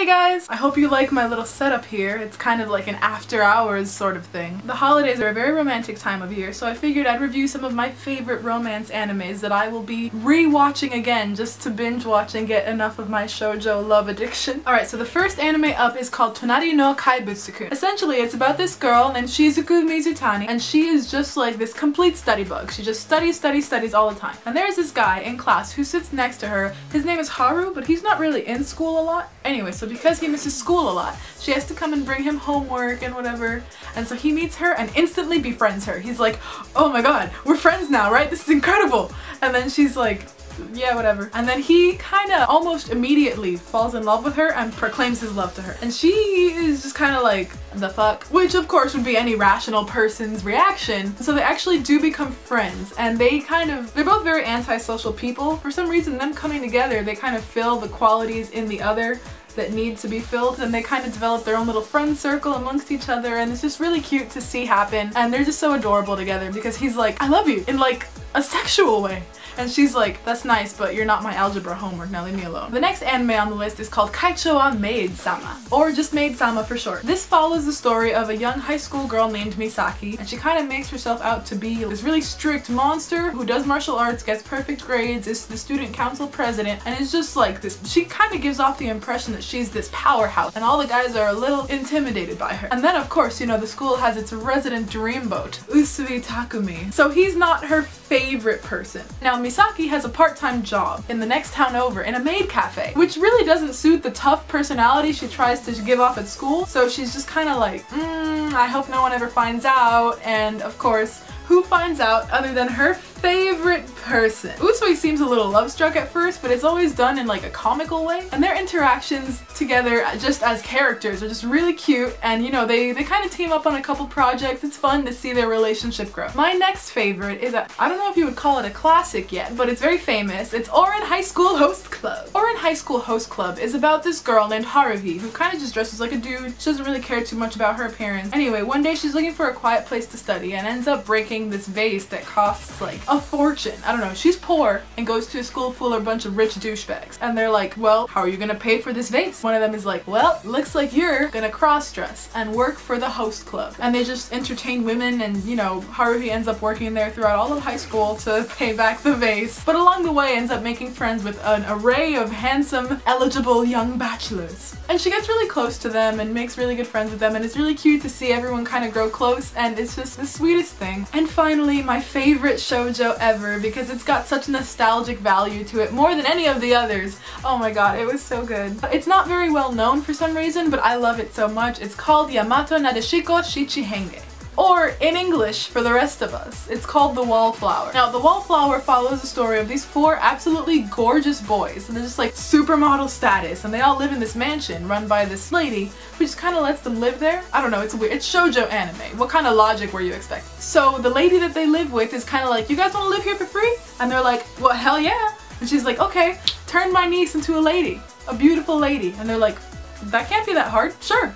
Hey guys! I hope you like my little setup here. It's kind of like an after hours sort of thing. The holidays are a very romantic time of year, so I figured I'd review some of my favorite romance animes that I will be re-watching again just to binge watch and get enough of my shoujo love addiction. Alright, so the first anime up is called Tonari no Kaibutsu-kun. Essentially, it's about this girl named Shizuku Mizutani, and she is just like this complete study bug. She just studies, studies, studies all the time. And there's this guy in class who sits next to her. His name is Haru, but he's not really in school a lot. Anyway, so because he misses school a lot, she has to come and bring him homework and whatever. And so he meets her and instantly befriends her. He's like, oh my god, we're friends now, right? This is incredible. And then she's like, yeah, whatever. And then he kind of almost immediately falls in love with her and proclaims his love to her. And she is just kind of like, the fuck? Which of course would be any rational person's reaction. So they actually do become friends and they kind of, they're both very antisocial people. For some reason, them coming together, they kind of fill the qualities in the other that need to be filled and they kind of develop their own little friend circle amongst each other and it's just really cute to see happen. And they're just so adorable together because he's like I love you in like a sexual way and she's like, that's nice, but you're not my algebra homework, now leave me alone. The next anime on the list is called Kaicho wa Maid-sama, or just Maid-sama for short. This follows the story of a young high school girl named Misaki, and she kind of makes herself out to be this really strict monster who does martial arts, gets perfect grades, is the student council president, and is just like this. She kind of gives off the impression that she's this powerhouse, and all the guys are a little intimidated by her. And then of course, you know, the school has its resident dreamboat, Usui Takumi. So he's not her favorite person. Now Misaki has a part-time job in the next town over in a maid cafe, which really doesn't suit the tough personality she tries to give off at school. So she's just kind of like, mm, I hope no one ever finds out. And of course, who finds out other than her favorite person. Usui seems a little love-struck at first, but it's always done in like a comical way. And their interactions together just as characters are just really cute and you know, they, they kind of team up on a couple projects. It's fun to see their relationship grow. My next favorite is I don't know if you would call it a classic yet, but it's very famous. It's Ouran High School Host Club. Ouran High School Host Club is about this girl named Haruhi who kind of just dresses like a dude. She doesn't really care too much about her appearance. Anyway, one day she's looking for a quiet place to study and ends up breaking this vase that costs like a fortune. I don't know, she's poor and goes to a school full of a bunch of rich douchebags. And they're like, well, how are you gonna pay for this vase? One of them is like, well, looks like you're gonna cross-dress and work for the host club. And they just entertain women and, you know, Haruhi ends up working there throughout all of high school to pay back the vase. But along the way ends up making friends with an array of handsome, eligible young bachelors. And she gets really close to them and makes really good friends with them and it's really cute to see everyone kind of grow close and it's just the sweetest thing. And finally, my favorite shoujo ever because it's got such nostalgic value to it more than any of the others. Oh my god, it was so good. It's not very well known for some reason, but I love it so much. It's called Yamato Nadeshiko Shichihenge or in English for the rest of us. It's called The Wallflower. Now, The Wallflower follows the story of these four absolutely gorgeous boys, and they're just like supermodel status, and they all live in this mansion run by this lady who just kind of lets them live there. I don't know, it's weird. It's shoujo anime. What kind of logic were you expecting? So the lady that they live with is kind of like, you guys want to live here for free? And they're like, well, hell yeah. And she's like, okay, turn my niece into a lady, a beautiful lady. And they're like, that can't be that hard. Sure,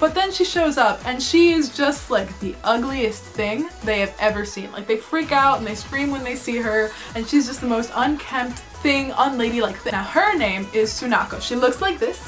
but then she shows up and she is just like the ugliest thing they have ever seen. Like they freak out and they scream when they see her and she's just the most unkempt thing, unladylike thing. Now her name is Sunako. She looks like this.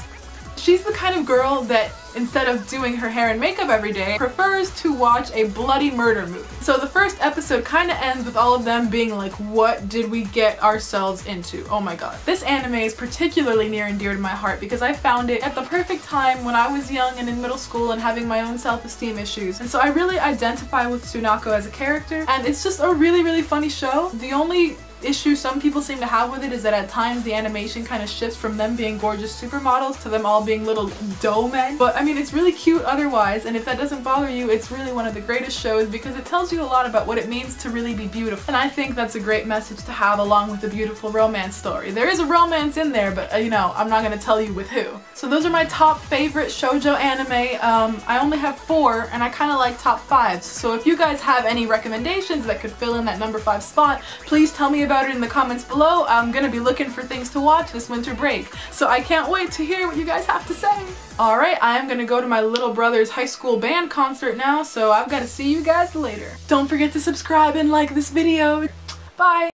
She's the kind of girl that instead of doing her hair and makeup every day, prefers to watch a bloody murder movie. So the first episode kind of ends with all of them being like, what did we get ourselves into? Oh my god. This anime is particularly near and dear to my heart because I found it at the perfect time when I was young and in middle school and having my own self-esteem issues. And so I really identify with Sunako as a character and it's just a really, really funny show. The only issue some people seem to have with it is that at times the animation kind of shifts from them being gorgeous supermodels to them all being little dough men. But mean, it's really cute otherwise, and if that doesn't bother you, it's really one of the greatest shows because it tells you a lot about what it means to really be beautiful. And I think that's a great message to have along with a beautiful romance story. There is a romance in there, but uh, you know, I'm not gonna tell you with who. So those are my top favorite shoujo anime. Um, I only have four, and I kind of like top fives. So if you guys have any recommendations that could fill in that number five spot, please tell me about about it in the comments below. I'm gonna be looking for things to watch this winter break. So I can't wait to hear what you guys have to say. Alright, I am gonna go to my little brother's high school band concert now, so I've gotta see you guys later. Don't forget to subscribe and like this video. Bye!